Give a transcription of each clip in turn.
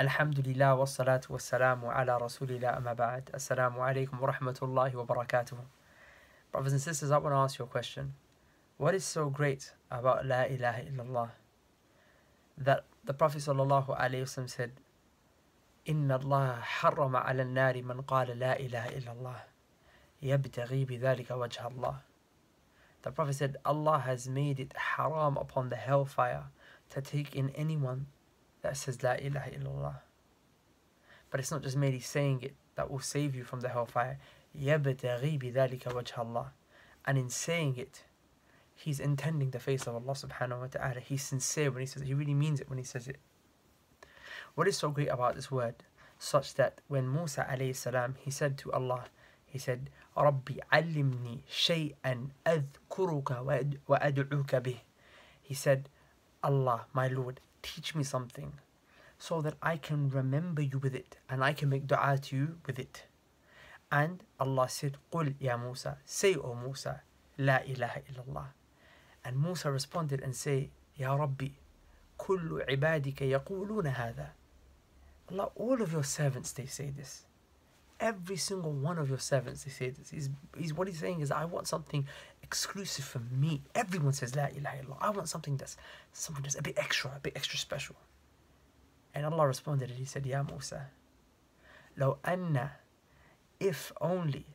Wa salatu wa salamu ala rasulillah amma ba'd. Assalamu alaikum wa rahmatullahi wa barakatuh. Brothers and sisters, I want to ask you a question. What is so great about La ilaha illallah? That the Prophet sallallahu alayhi wasallam said, إن الله حرم على النار من قال لا إله إلا الله يبتغي بذلك وجه الله The Prophet said, Allah has made it haram upon the hellfire to take in anyone that says La ilaha illallah. But it's not just merely saying it that will save you from the hellfire. يَبْتَغِي بِذَلِكَ وَجْهَ اللَّهِ And in saying it, he's intending the face of Allah subhanahu wa ta'ala. He's sincere when he says it. He really means it when he says it. What is so great about this word? Such that when Musa alayhi salam, he said to Allah, he said, رَبِّ عَلِّمْنِي شَيْئًا أَذْكُرُكَ وَأَدْعُوكَ بِهِ He said, Allah, my Lord, teach me something so that I can remember you with it and I can make dua to you with it. And Allah said, قُلْ يا Musa, say O Musa, لا إله إلا الله. And Musa responded and say, يا ربي, كل عبادك يقولون هذا. Allah, all of your servants, they say this. Every single one of your servants, they say this. He's, he's, what he's saying is, I want something exclusive for me. Everyone says, La ilaha illallah. I want something that's something that's a bit extra, a bit extra special. And Allah responded and He said, Ya Musa, لو أن, if only,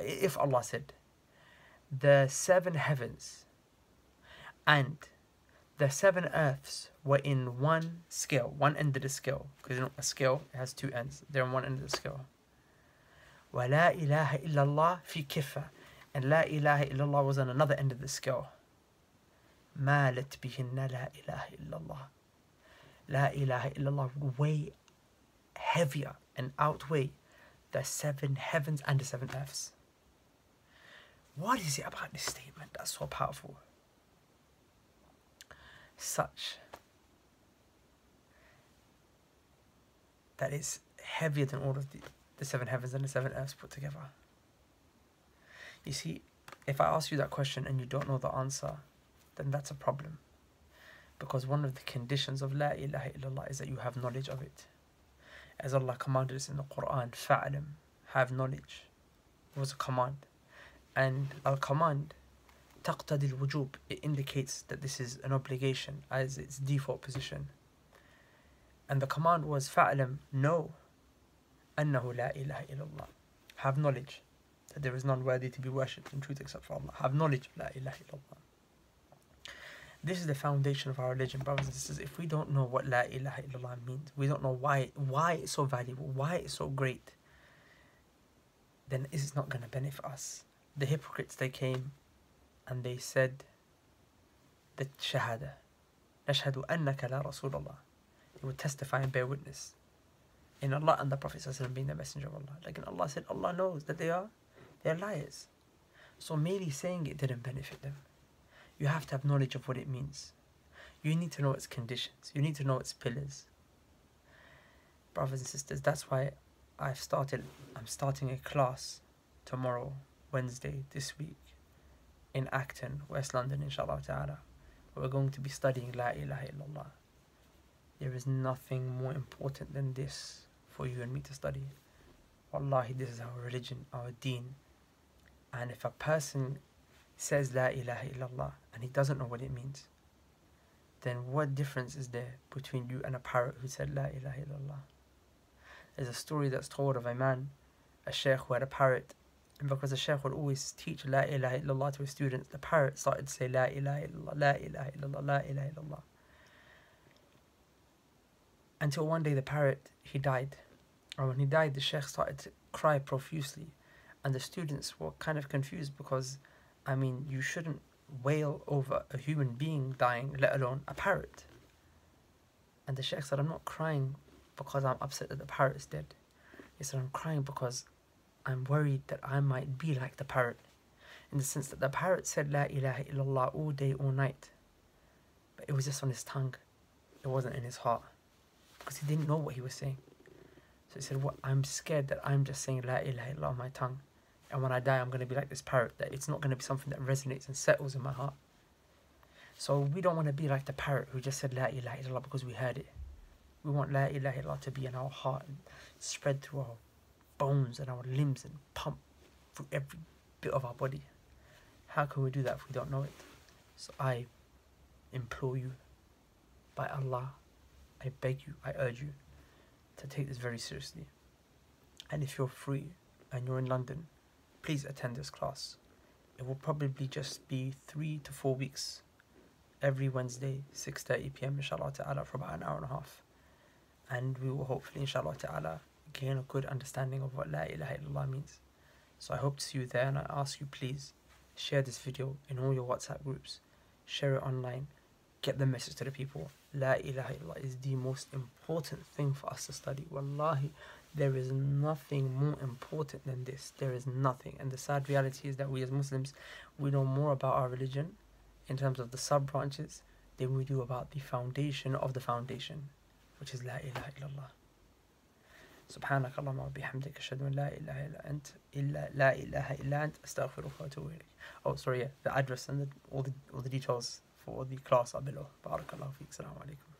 if Allah said, the seven heavens and the seven earths were in one scale, one end of the scale, because you know, a scale has two ends. They're on one end of the scale. ولا إله إلا الله في كفة and La ilaha illallah was on another end of the scale. Malat bihinna La ilaha illallah. La ilaha illallah way heavier and outweigh the seven heavens and the seven earths. What is it about this statement that's so powerful? Such that it's heavier than all of the, the seven heavens and the seven earths put together. You see, if I ask you that question and you don't know the answer, then that's a problem. Because one of the conditions of La ilaha illallah is that you have knowledge of it. As Allah commanded us in the Quran, Fa'alim, have knowledge. It was a command. And al command, taqtadi wujub, it indicates that this is an obligation as its default position. And the command was Fa'alim, know, annahu la ilaha illallah, have knowledge that there is none worthy to be worshipped in truth except for Allah have knowledge لا إله إلا الله this is the foundation of our religion brothers and sisters if we don't know what La ilaha illallah means we don't know why why it's so valuable why it's so great then it's not going to benefit us the hypocrites they came and they said the shahada نشهد أنك لا رسول الله they would testify and bear witness in Allah and the Prophet being the messenger of Allah. Like Allah said, Allah knows that they are they are liars. So merely saying it didn't benefit them. You have to have knowledge of what it means. You need to know its conditions. You need to know its pillars. Brothers and sisters, that's why I've started I'm starting a class tomorrow, Wednesday, this week, in Acton, West London, inshallah ta'ala. We're going to be studying La ilaha illallah. There is nothing more important than this for you and me to study. Wallahi, this is our religion, our deen. And if a person says La ilaha illallah and he doesn't know what it means, then what difference is there between you and a parrot who said La ilaha illallah? There's a story that's told of a man, a sheikh who had a parrot, and because the sheikh would always teach La ilaha illallah to his students, the parrot started to say La ilaha illallah, La ilaha illallah, La ilaha illallah. Until one day the parrot, he died. And when he died, the sheikh started to cry profusely. And the students were kind of confused because, I mean, you shouldn't wail over a human being dying, let alone a parrot. And the sheikh said, I'm not crying because I'm upset that the parrot is dead. He said, I'm crying because I'm worried that I might be like the parrot. In the sense that the parrot said La ilaha illallah all day, all night. But it was just on his tongue. It wasn't in his heart. Because he didn't know what he was saying. So he said, well, I'm scared that I'm just saying La ilaha illallah on my tongue. And when I die, I'm going to be like this parrot, that it's not going to be something that resonates and settles in my heart. So we don't want to be like the parrot who just said La ilaha illallah because we heard it. We want La ilaha illallah to be in our heart and spread through our bones and our limbs and pump through every bit of our body. How can we do that if we don't know it? So I implore you, by Allah, I beg you, I urge you to take this very seriously. And if you're free and you're in London, please attend this class. It will probably just be three to four weeks every Wednesday, 6.30 p.m. inshallah ta'ala for about an hour and a half. And we will hopefully inshallah ta'ala gain a good understanding of what La ilaha illallah means. So I hope to see you there and I ask you please share this video in all your WhatsApp groups. Share it online. Get the message to the people. La ilaha illallah is the most important thing for us to study. Wallahi, there is nothing more important than this. There is nothing. And the sad reality is that we as Muslims, we know more about our religion in terms of the sub branches than we do about the foundation of the foundation, which is La ilaha illallah. سبحانك اللهم وبحمدك أشهد أن لا إله إلا أنت إلا لا إله إلا أنت أستغفرك وأتوب إليك. Oh, sorry, yeah, the address and the, all the all the details for the class are below. بارك الله فيك. السلام عليكم.